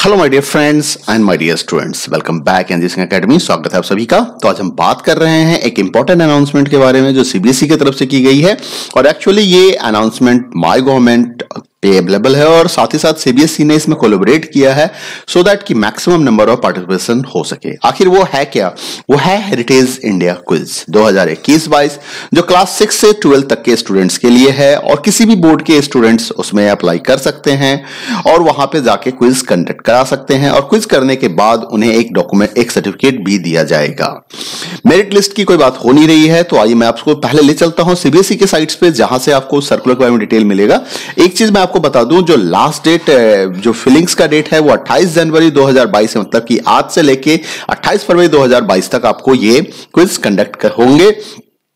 Hello my dear friends and my dear students welcome back N Singh academy स्वागत है आप सभी का तो आज हम बात कर रहे हैं एक इंपॉर्टेंट अनाउंसमेंट के बारे में जो सीबीएसई की तरफ़ से की गई है। और एक्चुअली ये अनाउंसमेंट माय गवर्नमेंट पे अवेलेबल है और साथ ही साथ सीबीएसई ने इसमें कोलोबरेट किया है सो so दैट कि मैक्सिमम नंबर ऑफ़ पार्टिसिपेशन हो सके। आखिर वो है क्या? वो है हेरिटेज इंडिया क्विज 2021-22 जो क्लास सिक्स से ट्वेल्थ तक के स्टूडेंट्स के लिए है और किसी भी बोर्ड के स्टूडेंट्स उसमें अप्लाई कर सकते हैं और वहाँ पे जाके क्विज कंडक्ट करा सकते हैं और क्विज करने के बाद उन्हें एक डॉक्यूमेंट एक सर्टिफिकेट भी दिया जाएगा। मेरिट लिस्ट की कोई बात हो नहीं रही है तो आइए मैं आपको पहले ले चलता हूँ सीबीएसई के साइट्स पे, जहाँ से आपको सर्कुलर के बारे में डिटेल मिलेगा। एक चीज़ मैं आपको बता दूँ, जो लास्ट डेट जो फिलिंग्स का डेट है, वो 28 जनवरी 2022 है। मतलब कि आज से लेके 28 फरवरी 2022 तक आपको ये क्विज कंडक्ट होंगे।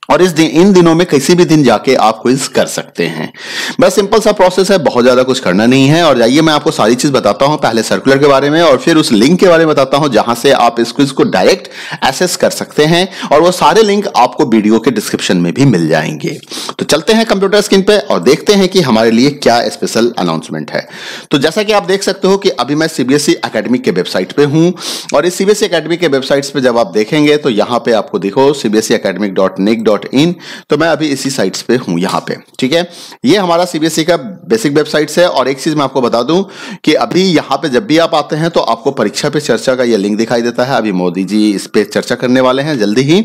और इस दिन, इन दिनों में किसी भी दिन जाके आप क्विज कर सकते हैं। बस सिंपल सा प्रोसेस है, बहुत ज़्यादा कुछ करना नहीं है। और जाइए, मैं आपको सारी चीज़ बताता हूँ, पहले सर्कुलर के बारे में और फिर उस लिंक के बारे में बताता हूँ, जहाँ से आप इस क्विज को डायरेक्ट एसेस कर सकते हैं। और वो सारे लिंक आपको वीडियो के डिस्क्रिप्शन में भी मिल जाएँगे। तो चलते हैं कंप्यूटर स्क्रीन पे और देखते हैं कि हमारे लिए क्या स्पेशल अनाउंसमेंट है। तो जैसा कि आप देख सकते हो कि अभी मैं सीबीएसई अकेडमी के वेबसाइट पे हूँ। और इस सीबीएसई अकेडमी के वेबसाइट पे जब आप देखेंगे तो यहाँ पे आपको देखो CBSE academic dot nic dot dot in तो मैं अभी इसी साइट्स पे हूँ, यहाँ पे, ठीक है? ये हमारा सीबीएसई e का बेसिक वेबसाइट्स है, और एक चीज़ मैं आपको बता दूँ कि अभी यहाँ पे जब भी आप आते हैं तो आपको परीक्षा पे चर्चा का ये लिंक दिखाई देता है। अभी मोदी जी इस पे चर्चा करने वाले हैं जल्दी ही।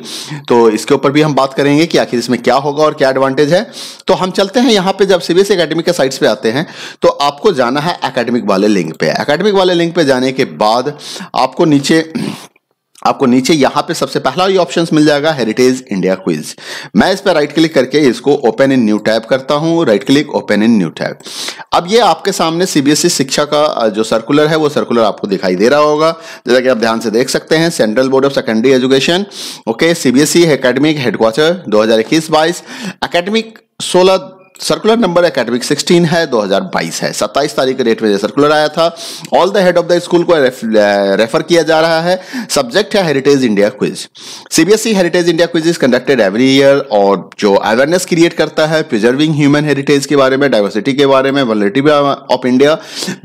तो इसके ऊपर भी हम बात करेंगे कि आखिर इसमें क्या होगा और क्या एडवांटेज है। तो हम चलते हैं यहाँ पे, जब सीबीएसई अकेडमिक के साइट्स पे आते हैं तो आपको जाना है अकेडमिक वाले लिंक पे। अकेडमिक वाले लिंक पे जाने के बाद आपको नीचे आपको नीचे यहाँ पे सबसे पहला ये ऑप्शन मिल जाएगा हेरिटेज इंडिया क्विज मैं इस पर राइट क्लिक करके इसको ओपन इन न्यू टैब करता हूँ right click open in new tab अब ये आपके सामने सीबीएसई शिक्षा का जो सर्कुलर है, वो सर्कुलर आपको दिखाई दे रहा होगा। जैसा कि आप ध्यान से देख सकते हैं central board of secondary education okay CBSE academic headquarter दो हज़ार इक्कीस बाईस. अकेडमिक सोलह सर्कुलर नंबर एकेडमिक 16 है 2022 है। 27 तारीख के डेट में सर्कुलर आया था। All the head of the school को रेफर किया जा रहा है। सब्जेक्ट है heritage India quiz CBSE heritage India quiz is conducted every year और जो अवेयरनेस क्रिएट करता है प्रिजर्विंग ह्यूमन हेरिटेज के बारे में डाइवर्सिटी के बारे में plurality of India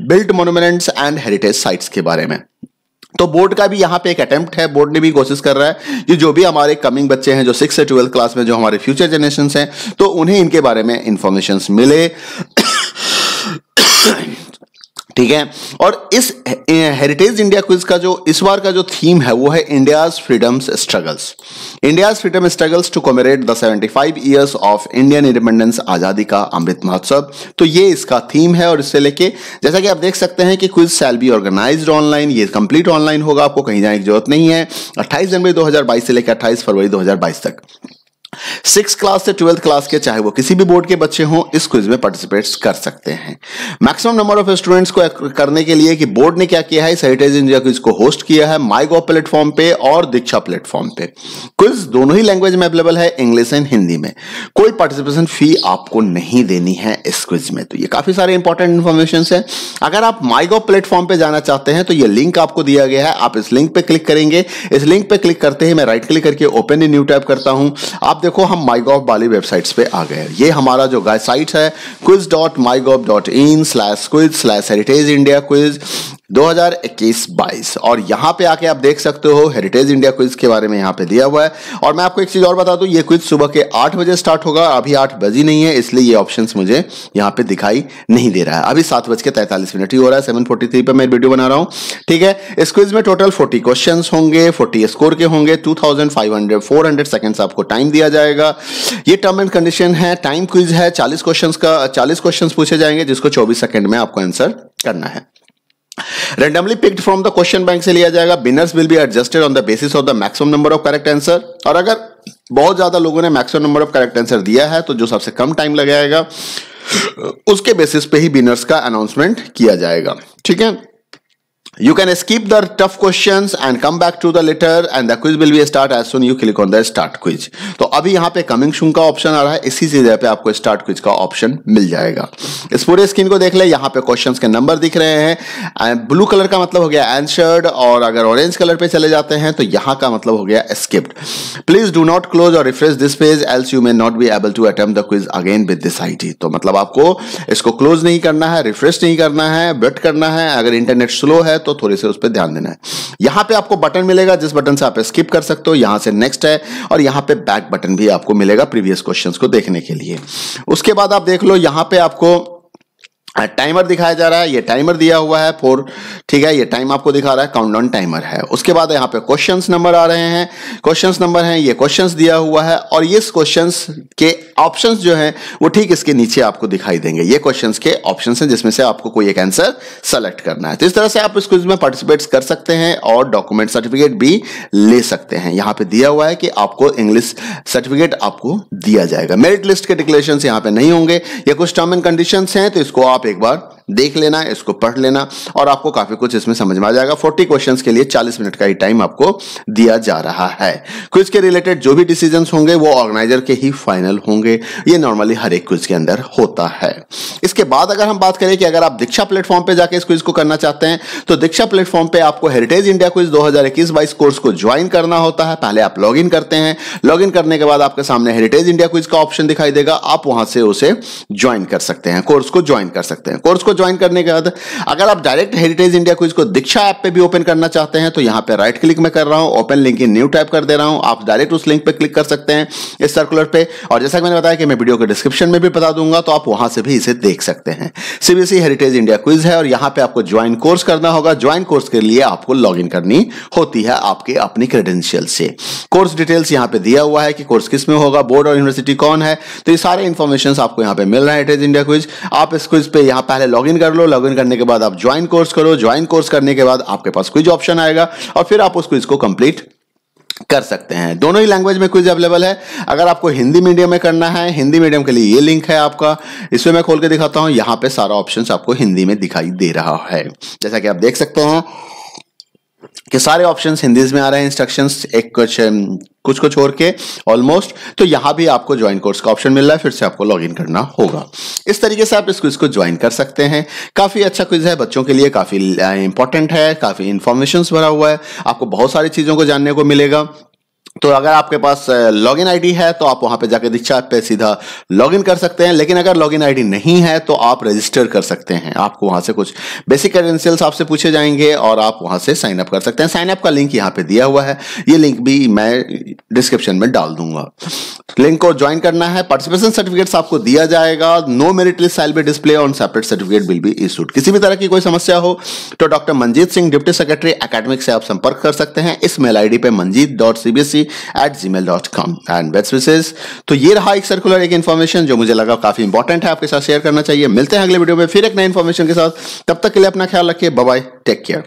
built monuments and heritage sites के बारे में। तो बोर्ड का भी यहाँ पे एक अटेम्प्ट है। बोर्ड ने भी कोशिश कर रहा है कि जो भी हमारे कमिंग बच्चे हैं, जो सिक्स से ट्वेल्थ क्लास में जो हमारे फ्यूचर जनरेशन हैं तो उन्हें इनके बारे में इंफॉर्मेशन मिले। ठीक है? और इस हेरिटेज इंडिया क्विज का जो, इस बार का जो थीम है, वो है India's freedoms struggles India's freedom struggles to commemorate the 75 years of Indian independence आज़ादी का अमृत महोत्सव तो ये इसका थीम है और इससे लेके, जैसा कि आप देख सकते हैं कि quiz shall be organise online ये कंप्लीट ऑनलाइन होगा, आपको कहीं जाने की ज़रूरत नहीं है। अट्ठाईस जनवरी दो हज़ार बाईस से लेकर अट्ठाईस फरवरी दो हज़ार बाईस तक। सिक्स क्लास से ट्वेल्थ क्लास के चाहे वो किसी भी बोर्ड के बच्चे हों, इस क्विज में पार्टिसिपेट कर सकते हैं। मैक्सिमम नंबर ऑफ़ स्टूडेंट्स को करने के लिए कि बोर्ड ने क्या किया है सैनिटाइज इंडिया क्विज को होस्ट किया है माई गो प्लेटफॉर्म पे और दीक्षा प्लेटफॉर्म पे। क्विज दोनों ही लैंग्वेज में अवेलेबल है इंग्लिश एंड हिंदी में। कोई पार्टिसिपेशन फ़ी आपको नहीं देनी है इस क्विज में। तो ये काफ़ी सारे इंपॉर्टेंट इन्फॉर्मेशन है। अगर आप माई गो प्लेटफॉर्म पे जाना चाहते हैं तो ये लिंक आपको दिया गया है। आप इस लिंक पे क्लिक करेंगे। इस लिंक पे क्लिक करते ही मैं राइट क्लिक करके ओपन इन न्यू टैब करता हूँ। आप देखो, हम माई गॉव वाली वेबसाइट्स पे आ गए ये हमारा जो साइट है quiz dot my gov dot in slash quiz slash heritage India quiz 2021-22 और यहाँ पे आके आप देख सकते हो हेरिटेज इंडिया क्विज के बारे में यहाँ पे दिया हुआ है। और मैं आपको एक चीज़ और बता दूँ, ये क्विज सुबह के आठ बजे स्टार्ट होगा, अभी आठ बजी नहीं है, इसलिए ये ऑप्शंस मुझे यहाँ पे दिखाई नहीं दे रहा है। अभी सात बज के तैंतालीस मिनट ही हो रहा है सेवन फोर्टी थ्री पे मैं वीडियो बना रहा हूँ। ठीक है, इस क्विज में टोटल फोर्टी क्वेश्चन होंगे फोर्टी स्कोर के होंगे two thousand five hundred four hundred आपको टाइम दिया जाएगा। ये टर्म एंड कंडीशन है टाइम क्विज है, चालीस क्वेश्चन का, चालीस क्वेश्चन पूछे जाएँगे, जिसको चौबीस सेकंड में आपको आंसर करना है। Randomly picked from the question bank से लिया जाएगा। Winners will be adjusted on the basis of the maximum number of correct answer और अगर बहुत ज़्यादा लोगों ने maximum number of correct answer दिया है तो जो सबसे कम टाइम लगाएगा, उसके बेसिस पे ही बिनर्स का अनाउंसमेंट किया जाएगा। ठीक है? You can skip the tough questions and come back to the later and the quiz will be start as soon you click on the start quiz. तो अभी यहाँ पे कमिंग शून का ऑप्शन आ रहा है, इसी जगह पे आपको स्टार्ट क्विज का ऑप्शन मिल जाएगा। इस पूरे स्क्रीन को देख ले, यहाँ पे क्वेश्चंस के नंबर दिख रहे हैं ब्लू कलर का मतलब हो गया आंसर्ड और अगर ऑरेंज कलर पे चले जाते हैं तो यहाँ का मतलब हो गया skipped please do not close और refresh this page else you may not be able to attempt the quiz again with this I तो मतलब आपको इसको क्लोज नहीं करना है रिफ्रेश नहीं करना है वेट करना है, अगर इंटरनेट स्लो है तो थोड़े से उस पर ध्यान देना है। यहाँ पे आपको बटन मिलेगा, जिस बटन से आप स्किप कर सकते हो, यहाँ से नेक्स्ट है और यहाँ पे बैक बटन भी आपको मिलेगा प्रीवियस क्वेश्चन को देखने के लिए। उसके बाद आप देख लो, यहाँ पे आपको टाइमर दिखाया जा रहा है, ये टाइमर दिया हुआ है फोर ठीक है, ये टाइम आपको दिखा रहा है काउंटडाउन टाइमर है। उसके बाद यहाँ पे क्वेश्चंस नंबर आ रहे हैं क्वेश्चंस नंबर हैं, ये क्वेश्चंस दिया हुआ है, और ये क्वेश्चंस के ऑप्शंस जो हैं, वो ठीक इसके नीचे आपको दिखाई देंगे। ये क्वेश्चन के ऑप्शन हैं, जिसमें से आपको कोई एक आंसर सेलेक्ट करना है। तो इस तरह से आप इस क्विज में पार्टिसिपेट कर सकते हैं और डॉक्यूमेंट सर्टिफिकेट भी ले सकते हैं। यहाँ पे दिया हुआ है कि आपको इंग्लिश सर्टिफिकेट आपको दिया जाएगा। मेरिट लिस्ट के डिक्लेरेशन यहाँ पे नहीं होंगे। ये कुछ टर्म एंड कंडीशन हैं तो इसको आप एक बार देख लेना, इसको पढ़ लेना और आपको काफ़ी कुछ इसमें समझ में आ जाएगा। 40 क्वेश्चंस के लिए 40 मिनट का ही टाइम आपको दिया जा रहा है। क्विज के रिलेटेड जो भी डिसीज़न होंगे, वो ऑर्गेनाइजर के ही फाइनल होंगे। ये नॉर्मली हर एक क्विज के अंदर होता है। इसके बाद अगर हम बात करें कि अगर आप दीक्षा प्लेटफॉर्म पे जाके इस क्विज को करना चाहते हैं तो दीक्षा प्लेटफॉर्म पे आपको हेरिटेज इंडिया क्विज दो हज़ार कोर्स को ज्वाइन करना होता है। पहले आप लॉग करते हैं। लॉग करने के बाद आपके सामने हेरिटेज इंडिया क्विज का ऑप्शन दिखाई देगा। आप वहाँ से उसे ज्वाइन कर सकते हैं। कोर्स को ज्वाइन कर सकते हैं। कोर्स को ज्वाइन करने के बाद, अगर आप डायरेक्ट हेरिटेज इंडिया क्विज को दीक्षा ऐप पे भी ओपन करना चाहते हैं तो यहाँ पे राइट क्लिक में कर रहा हूँ open link in new type कर दे रहा हूँ, आप डायरेक्ट उस लिंक पे क्लिक कर सकते हैं इस सर्कुलर पे। और जैसा कि मैंने बताया कि मैं वीडियो के डिस्क्रिप्शन में भी बता दूँगा तो आप वहाँ से भी इसे देख सकते हैं। सीबीएसई हेरिटेज इंडिया क्विज है और यहाँ पे आपको ज्वाइन कोर्स करना होगा। ज्वाइन कोर्स के लिए आपको लॉग करनी होती है आपके अपनी क्रेडेंशियल से। कोर्स डिटेल्स यहाँ पे दिया हुआ है कि कोर्स किसमें होगा बोर्ड और यूनिवर्सिटी कौन है तो ये सारे इन्फॉर्मेशन आपको यहाँ पे मिल रहा है हेरिटेज इंडिया क्विज आप इस क्विज पे यहाँ पहले लॉग कर लो लॉग करने के बाद आप ज्वाइन कोर्स करो ज्वाइन कोर्स करने के बाद आपके पास क्विज ऑप्शन आएगा और फिर आप उस क्विज को कंप्लीट कर सकते हैं। दोनों ही लैंग्वेज में क्विज अवेलेबल है। अगर आपको हिंदी मीडियम में करना है, हिंदी मीडियम के लिए ये लिंक है आपका। इसमें मैं खोल के दिखाता हूँ, यहाँ पे सारा ऑप्शंस आपको हिंदी में दिखाई दे रहा है। जैसा कि आप देख सकते हैं कि सारे ऑप्शंस हिंदी में आ रहे हैं इंस्ट्रक्शंस एक कुछ कुछ को छोड़ के ऑलमोस्ट तो यहाँ भी आपको ज्वाइन कोर्स का ऑप्शन मिल रहा है, फिर से आपको लॉग इन करना होगा। इस तरीके से आप इस क्विज को ज्वाइन कर सकते हैं। काफ़ी अच्छा क्विज है, बच्चों के लिए काफ़ी इंपॉर्टेंट है, काफ़ी इंफॉर्मेशन भरा हुआ है, आपको बहुत सारी चीज़ों को जानने को मिलेगा। तो अगर आपके पास लॉगिन आईडी है तो आप वहाँ पे जाकर दीक्षा पे सीधा लॉगिन कर सकते हैं। लेकिन अगर लॉगिन आईडी नहीं है तो आप रजिस्टर कर सकते हैं। आपको वहाँ से कुछ बेसिक क्रेडेंशियल्स आपसे पूछे जाएँगे और आप वहाँ से साइन अप कर सकते हैं। साइन अप का लिंक यहाँ पे दिया हुआ है। ये लिंक भी मैं डिस्क्रिप्शन में डाल दूँगा। लिंक को ज्वाइन करना है। पार्टिसिपेशन सर्टिफिकेट आपको दिया जाएगा। No merit list shall be display on separate certificate will be issued किसी भी तरह की कोई समस्या हो तो doctor Manjeet Singh deputy secretary academic से आप संपर्क कर सकते हैं। इस मेल आईडी पे Manjeet dot CBSE at Gmail dot com and best विशेष तो ये रहा एक सर्कुलर एक इन्फॉर्मेशन जो मुझे लगा काफ़ी इंपॉर्टेंट है, आपके साथ शेयर करना चाहिए। मिलते हैं अगले वीडियो में, फिर एक नए इन्फॉर्मेशन के साथ। तब तक के लिए अपना ख्याल रखिए। Bye take care